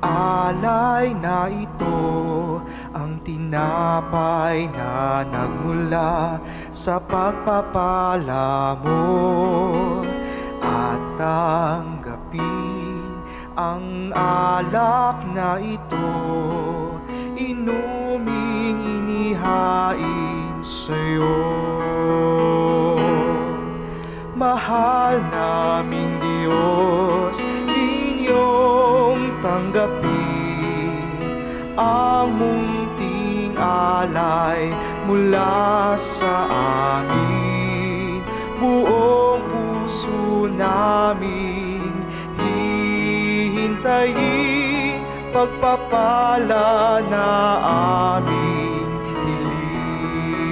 alay na ito ang tinapay na nagmula sa pagpapala mo. At tanggapin ang alak na ito inuming tanggapin ang munting alay mula sa amin. Buong puso namin hihintayin pagpapala na aming hiling.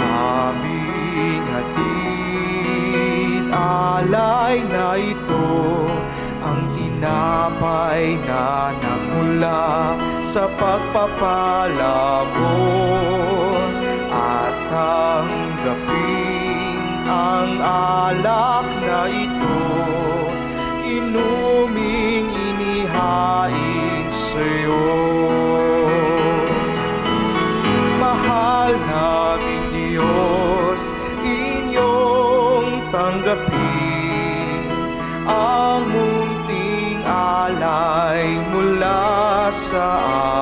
Aming hatid alay na tinapay na nagmula sa pagpapala mo at tanggapin ang alak na ito. Inuming inihain sa'yo. Mahal naming Diyos inyong tanggapin sa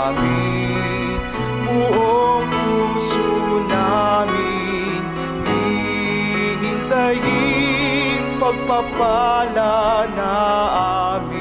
amin. Buong puso namin hihintayin pagpapala na amin